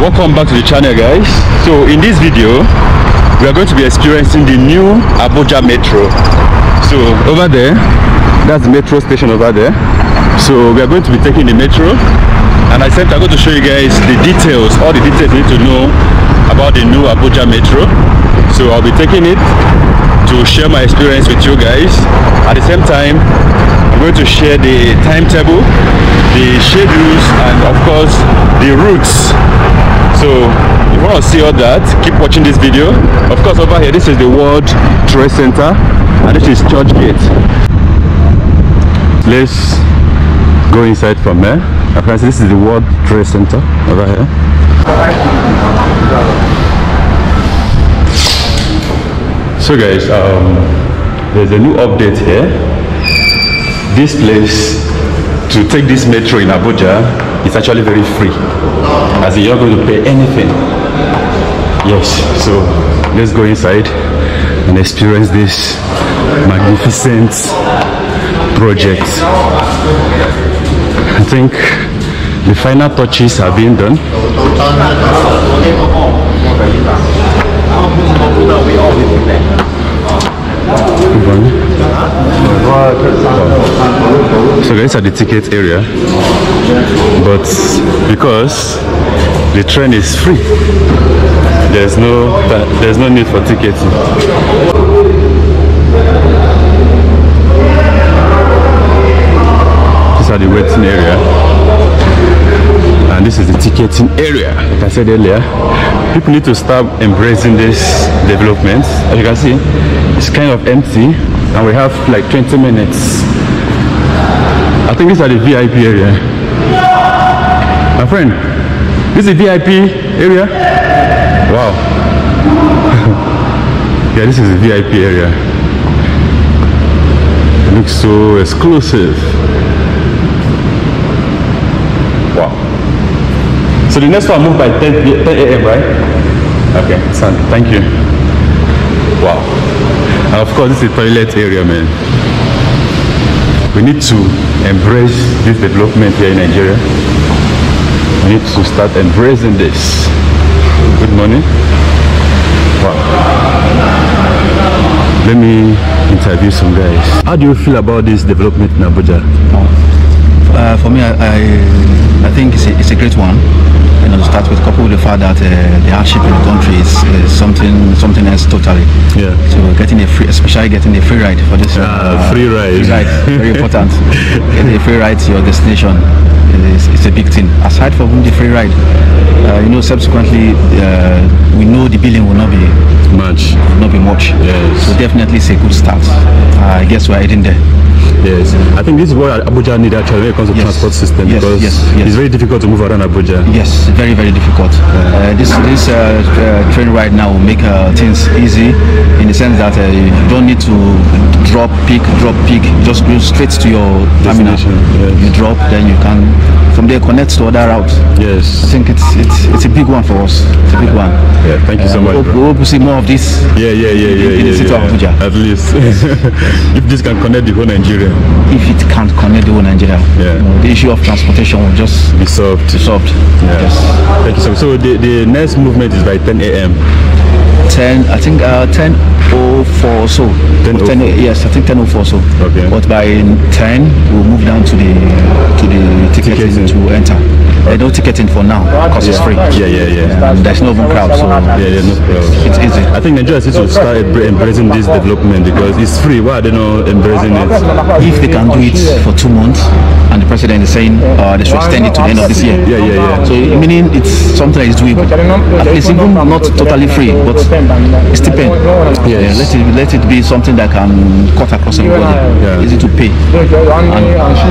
welcome back to the channel guys. So in this video we are going to be experiencing the new abuja metro. So over there that's the metro station over there. So we are going to be taking the metro. And i said i'm going to show you guys the details all the details you need to know about the new abuja metro. So i'll be taking it to share my experience with you guys. At the same time i'm going to share the timetable the schedules and of course the routes so if you want to see all that keep watching this video. Of course over here this is the world trade center and this is church gate. Let's go inside from here. Okay so this is the world trade center over here. So guys um there's a new update here. This place to take this metro in Abuja is actually very free. As you're going to pay anything. Yes so let's go inside and experience this magnificent project. I think the final touches have been done so guys are the ticket area but because the train is free there's no there's no need for ticketing are the waiting area and this is the ticketing area. Like I said earlier people need to start embracing this development. As you can see it's kind of empty and we have like 20 minutes. I think these are the VIP area. My friend this is VIP area? Wow. Yeah this is the VIP area. It looks so exclusive. Wow. So the next one moved by 10, 10 a.m. right? Okay son thank you. Wow of course this is the toilet area man. We need to embrace this development here in Nigeria. We need to start embracing this. Good morning. Wow. Let me interview some guys. How do you feel about this development in Abuja? Uh, for me I, I, I think it's a, it's a great one you know, to start with, coupled with the fact that uh, the hardship in the country is, is something something else totally. Yeah. So getting a free, especially getting a free ride for this. Uh, free ride. Free ride, very important. getting a free ride to your destination is, is a big thing. Aside from the free ride, uh, you know, subsequently uh, we know the billing will not be much will not be much. Yes. So definitely it's a good start. I guess we're heading there. Yes, I think this is what Abuja need actually when it comes to Yes. transport system Yes, because yes, it's very difficult to move around Abuja. Yes, very very difficult. Uh, this this uh, uh, train ride now will make uh, things easy in the sense that uh, you don't need to drop, pick, drop, pick. Just go straight to your terminal. Destination, yes. You drop, then you can from there connect to other routes. Yes, I think it's it's it's a big one for us. It's a big one. Yeah, thank you so Uh, much. We hope, we hope to see more of this. Yeah, yeah, yeah, yeah, in the yeah, city of. Abuja. At least, if this can connect the whole Nigeria, If it can't connect the whole Nigeria, Yeah. you know, the issue of transportation will just be solved. be solved. Yeah. Yes. Thank you so much. So the, the next movement is by 10 a.m. 10 i think uh 10 04 or so 10:04. 10 yes i think 10 04 so Okay. but by 10 we'll move down to the to the Ticketing. to enter there's no ticketing for now because it's free Yeah, yeah, yeah. and there's no open crowd so Yeah, yeah, no problem. it's easy I think Nigeria needs to start embracing this development because it's free. Why are they not embracing it? if they can do it for two months and the president is saying uh, they should extend it to the end of this year Yeah, yeah, yeah. so meaning it's something that is doable at least even not totally free but it's stipend Yes. yeah, let it let it be something that can cut across everybody Yeah. easy to pay and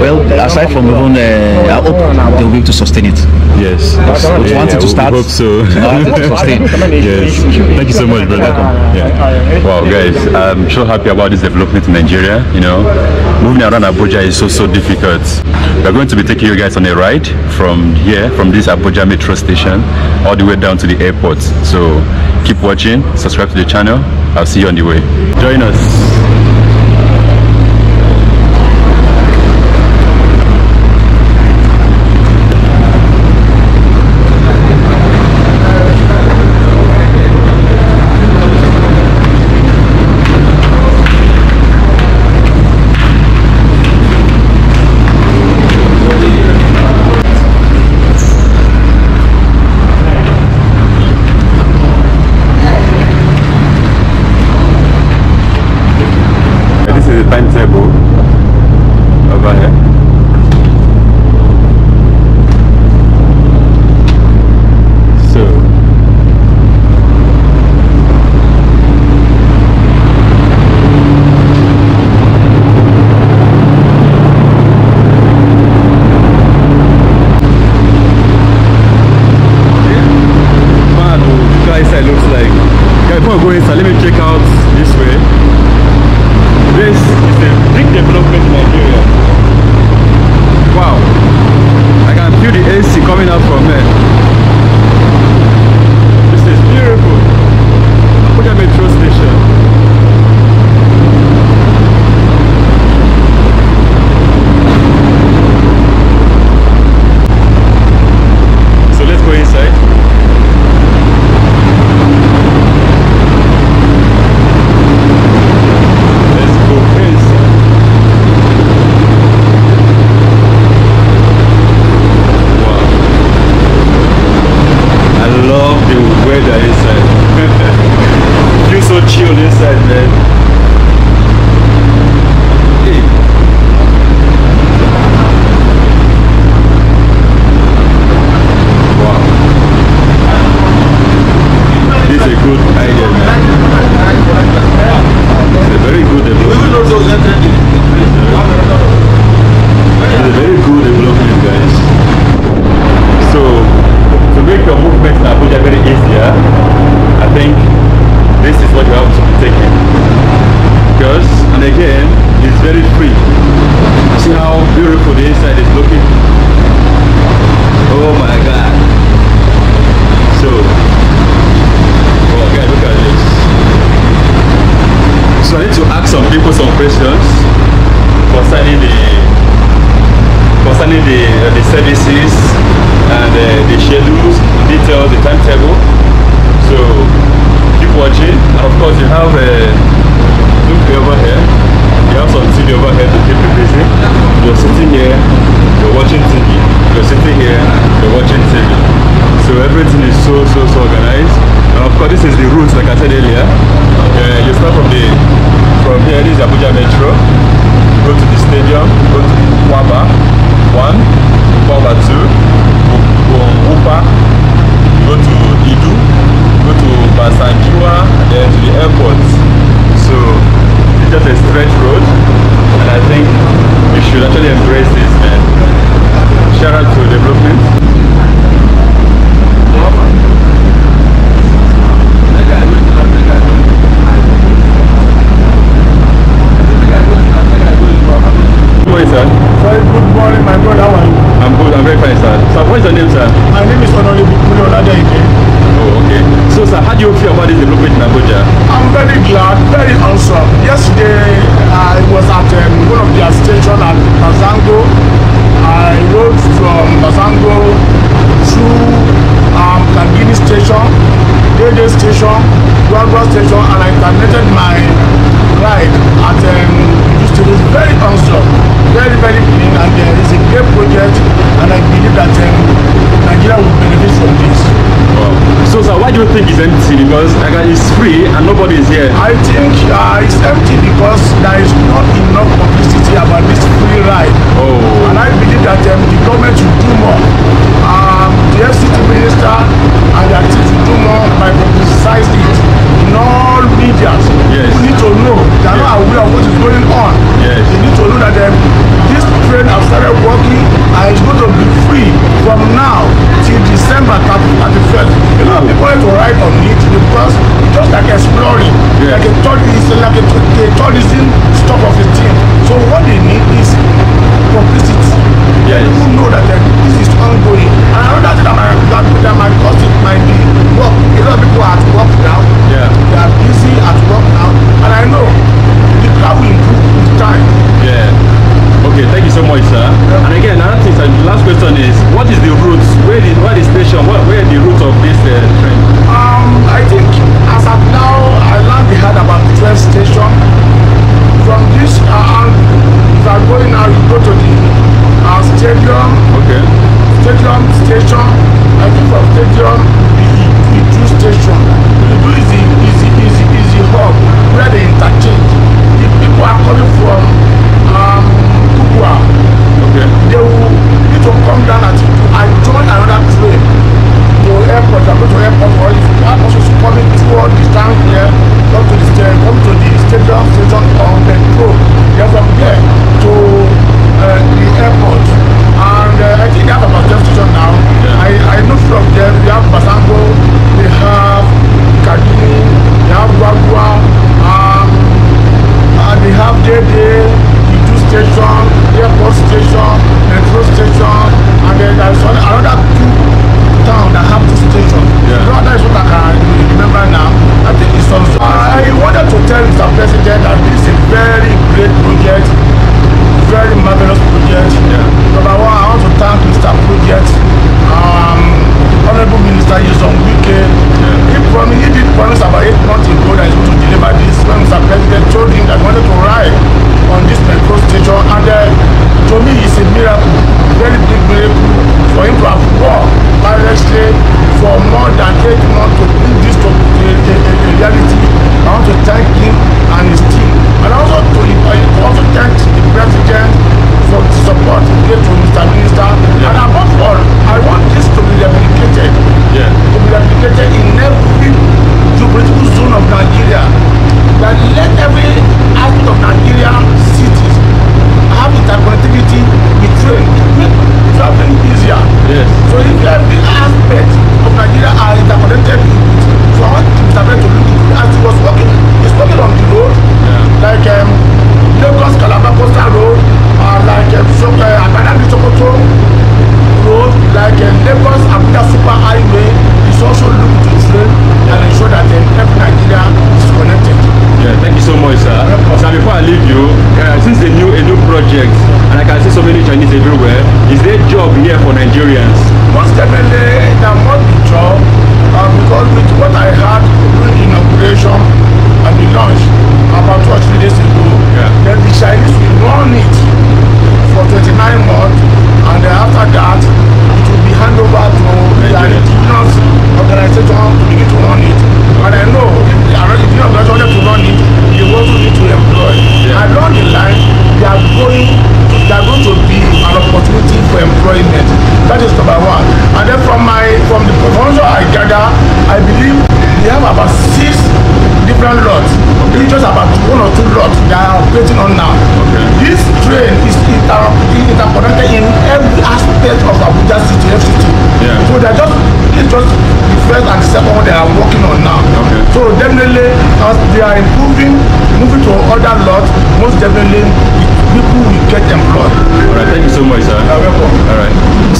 well aside from even uh, I hope they will be able to sustain it Yes. but Yeah, want yeah, to start We hope so. I want it to sustain yes. Thank you so much, brother. Yeah. Wow, guys, I'm so happy about this development in Nigeria. You know, moving around Abuja is so so difficult. We're going to be taking you guys on a ride from here, from this Abuja metro station, all the way down to the airport. So keep watching, subscribe to the channel. I'll see you on the way. Join us. again, it's very free. See how beautiful the inside is looking? Oh my God. So, oh guys, look at this. So I need to ask some people some questions concerning the concerning the, uh, the services and uh, the schedules, the details, the timetable. So keep watching. And of course, you have a uh, look over here. You have some TV over here to keep you busy. You're sitting here, you're watching TV. You're sitting here, you're watching TV. So everything is so, so, so organized. And of course, this is the route, like I said earlier. Uh, you start from the from here, this is Abuja Metro. Go to the stadium, go to Waba 1, Waba 2, problema. I think uh, it's empty because there is not enough publicity about this free ride. Oh. And I believe that um, the government should do more. Um, the FCT minister and their team should do more by publicizing it in all medias. Yes. People need to know. They are not aware of what is going on. Yes. They need to know that um, this train has started working and it's going to be free from now till December 31st. A lot of people want to ride on it because it's just like exploring. Yeah. Like a tourism, like a, a tourism stop of a team. So what they need is publicity. Yes. People know that uh, this is ongoing. And I know that might, that, that might cause it might be work. A lot of people are at work now. Yeah. They are busy at work now. And I know the crowd will improve with time. Yeah. Okay, thank you so much, sir. And again, another thing, sir, the last question is, what is the route? Where is where is the station? Where, where the route of this uh, train? Um, I think as at now, I learned they had about 12 stations. From this, uh, and if I'm going now, you go to the uh, stadium, Okay. stadium station. I think from stadium,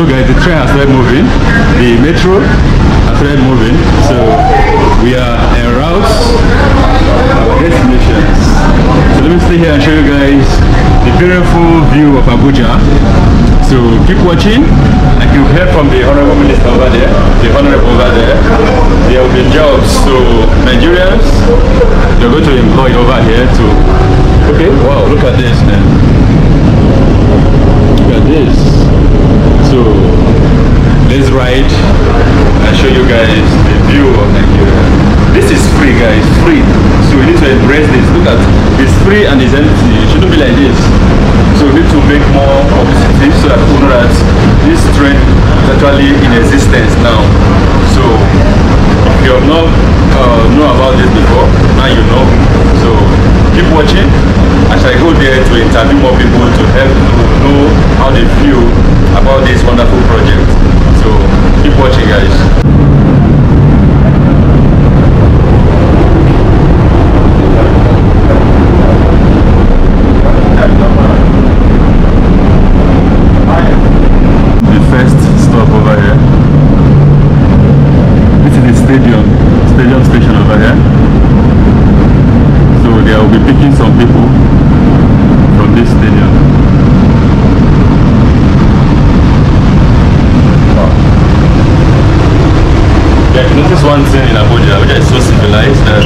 So guys, the train has started moving. The metro has started moving. So we are en route our destinations. So let me stay here and show you guys the beautiful view of Abuja. So keep watching. Like you heard from the honorable minister over there, the honorable over there, there will be jobs. So Nigerians, they're going to employ over here to. Okay. Wow. Look at this, man. Look at this. So let's ride and show you guys the view of Nigeria. This is free guys, free. So we need to embrace this. Look at it's free and it's empty. It shouldn't be like this. So we need to make more publicity so that people know that this train is actually in existence now. So if you have not uh, know about this before, now you know. So keep watching. I shall go there to interview more people to help to know how they feel about this wonderful project. So keep watching guys. The first stop over here. This is the stadium, stadium station over here. So they will be picking some people from this stadium. Yeah, you notice one thing in Abuja, Abuja is so civilized that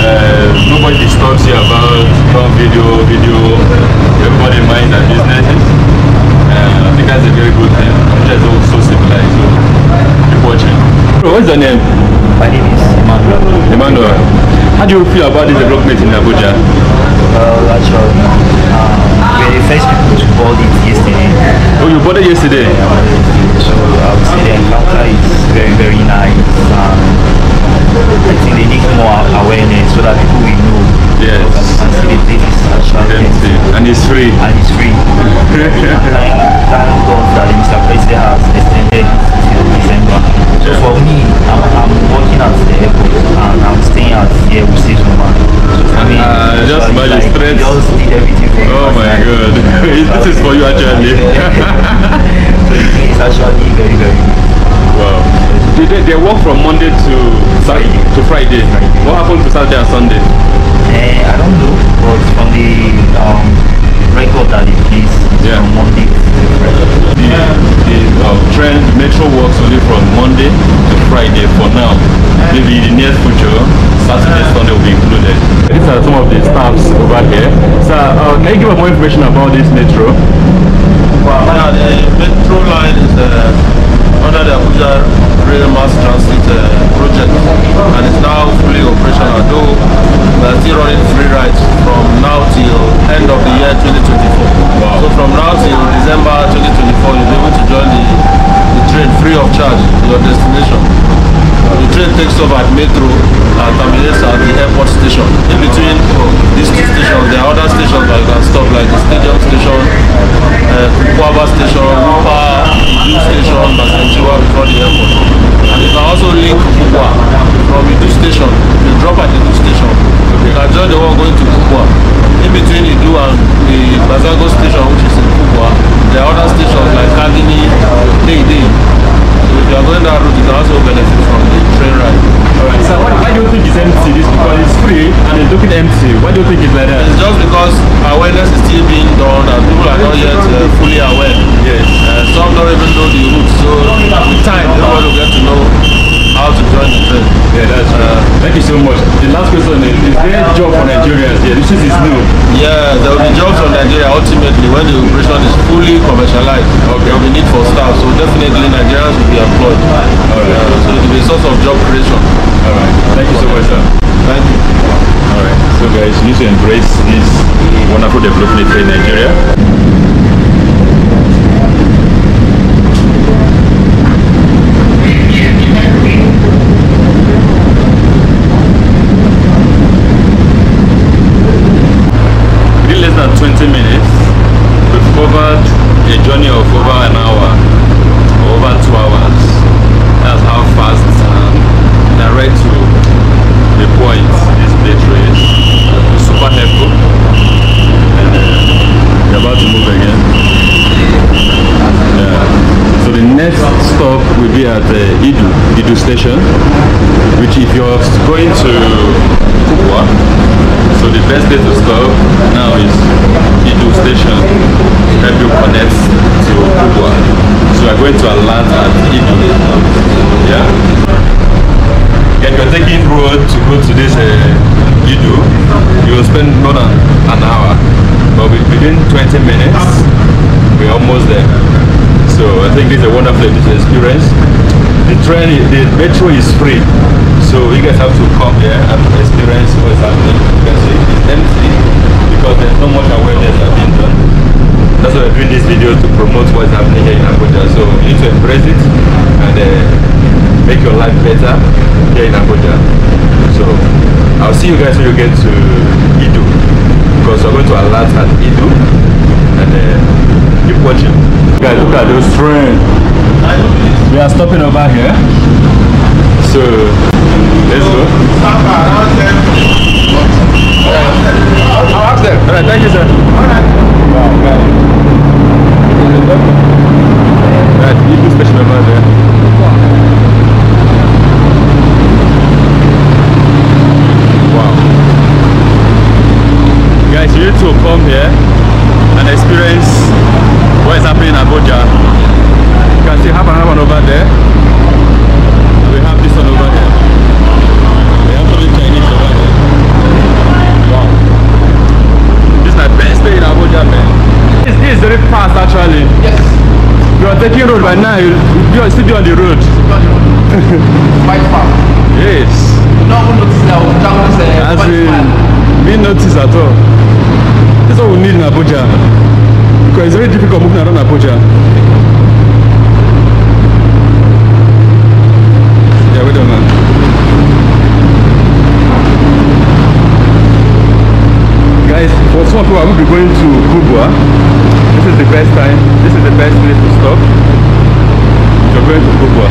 uh, nobody disturbs you about from video, video, everybody minds their businesses. Uh, I think that's a very good thing. Abuja is also so civilized, so keep watching. Bro, what's your name? My name is Emmanuel. Emmanuel. How do you feel about this development in Abuja? Well, actually, um, we're the first people to board it yesterday. Oh, you it yesterday? So I would say the encounter is very, very nice. Um, I think they need more awareness so that people will know. Yes. And see the place is actually Empty. And it's free. and it's free. thank, thank God that Mr. President has extended till December. So Yeah. for me, I'm, I'm working at the airport and I'm staying at the air stage number. So for me, Ah, it's just actually imagine like, stress. just did everything for. Oh my god. this is for you actually. it's actually very, very good. wow. They, they, they work from Monday to Friday. To Friday. What happened to Saturday and Sunday? Eh, I don't know, but from the um, record that it is Yeah. from Monday to Friday. The, the uh, train, the metro works only from Monday to Friday for now. Maybe in the near future, Saturday, Sunday will be included. These are some of the staffs over here. Sir, uh, can you give us more information about this metro? Well, yeah, the metro line is uh, under the Abuja Rail Mass Transit uh, project and is now fully operational. Though we are still running free rides from now till end of December 2024, you'll be able to join the, the train free of charge to your destination. The train takes off at Metro and terminates at the airport station. In between these two stations, there are other stations that you can stop, like the stadium station, uh, station, Rupa, Idu station, Basenjiwa before the airport. And you can also link Kukwa from Idu station. You drop at Idu station. You can join the one going to Kukwa. In between Idu and the Bazago station, which is in Kukwa, there are other stations like Kagini, Deidei. So if you are going that route, you can also benefit from the train ride. Alright, sir, why, why do you think it's empty? This because it's free and it's looking empty. Why do you think it's like that? It's just because awareness is still being done and people are not yet uh, fully Help you connect to. So we're going to land at Idu. Yeah. If you're taking road to go to this uh, you will spend more than an hour. But within 20 minutes, we're almost there. So I think this is a wonderful experience. The train, the metro is free. So you guys have to come here and experience what's happening. You can see it's empty because there's not much awareness that being done. That's why we're doing this video to promote what's happening here in Abuja. So you need to embrace it and uh, make your life better here in Abuja. So I'll see you guys when you get to Idu because we're going to alert at Idu and uh, keep watching. Guys, look at those trains. We are stopping over here. So let's go. I'll ask them. Alright, thank you, sir. Alright. Wow, guys. Right, What is happening in Abuja. You can see one over there. And we have this one over there. We have something Chinese over there. Wow. This is my best day in Abuja, man. This, this is very fast actually. Yes. You are taking road by now, you you still be on the road. Quite far. Yes. No one noticed that we travel this uh, As far. we notice at all. This is what we need in Abuja. Because it's very difficult moving around Abuja. Yeah, wait a minute. Guys, for some people I will be going to Kubwa. This is the best time. This is the best place to stop. You're going to Kubwa.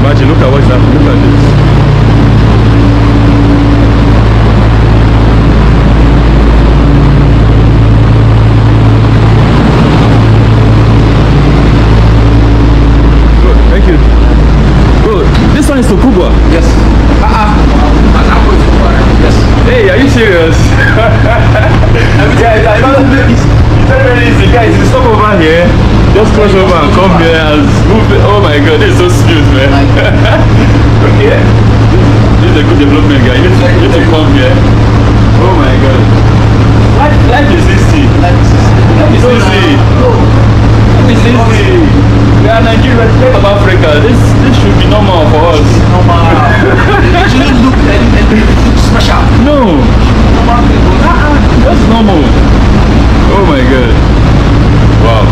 Imagine, look at what's happening. Look at this. Good, thank you. Good. This one is to Kubwa. Yes. Uh-uh. To Kwara. Yes. Hey, are you serious? guys, I know it's very, very easy. Guys, you stop over here, just cross over and come here and move. it. Oh my god, this is so smooth, man. okay. This is a good development, guys. You need to, you need to come here. Oh my god. Life, life is easy. Like this is Life is easy. Life is easy. We are Nigeria, part of Africa. This this should be normal for us. normal. it shouldn't look special. No. Normal people. That's normal. Oh my god. Wow.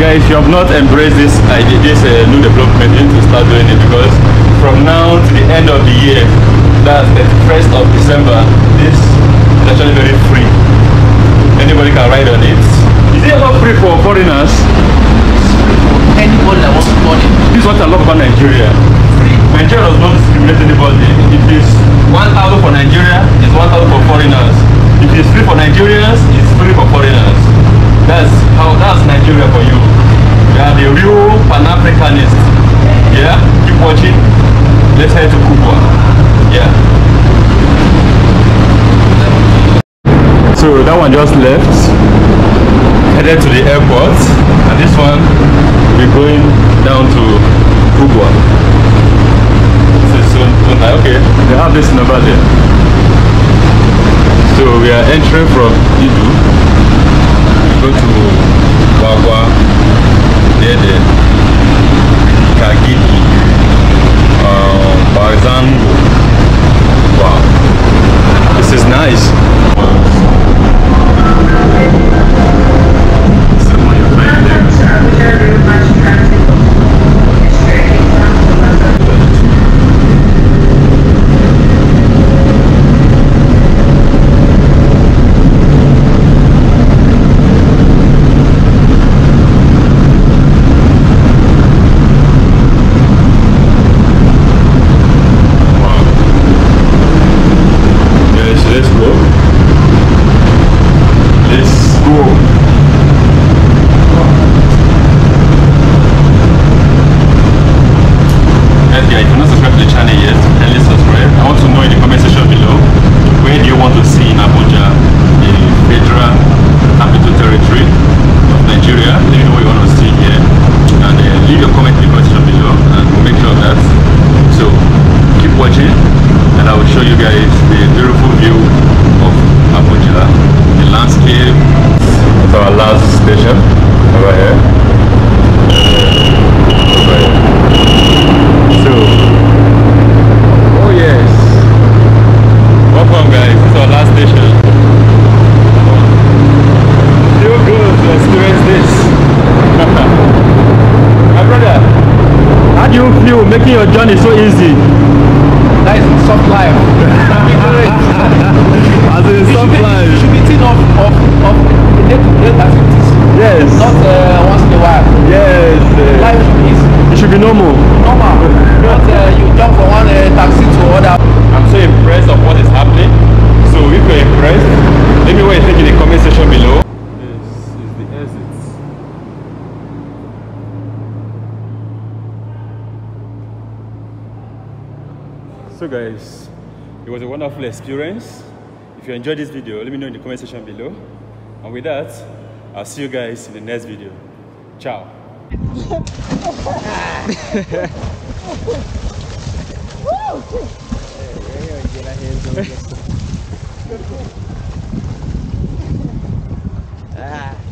Guys, if you have not embraced this idea, this uh, new development, you need to start doing it because from now to the end of the year, that's the 1st of December, this is actually very free. Anybody can ride on it. Is it not free for foreigners? Free for anybody that wants to money. This is what I love about Nigeria. Free. Nigeria does not discriminate anybody. If it's 1,000 for Nigeria, it's 1,000 for foreigners. If it's free for Nigerians, it's free for foreigners. That's how that's Nigeria for you. We are the real Pan-Africanist. Yeah? Keep watching. let's head to Kubwa. Yeah. So that one just left, headed to the airport, and this one we're going down to so okay, they have this number there. So we are entering from Idu, we go to Gwagwa, there, Kagini, um, Bazango. Wow, this is nice. so guys it was a wonderful experience. If you enjoyed this video let me know in the comment section below. And with that i'll see you guys in the next video. Ciao. Ah.